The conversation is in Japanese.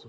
So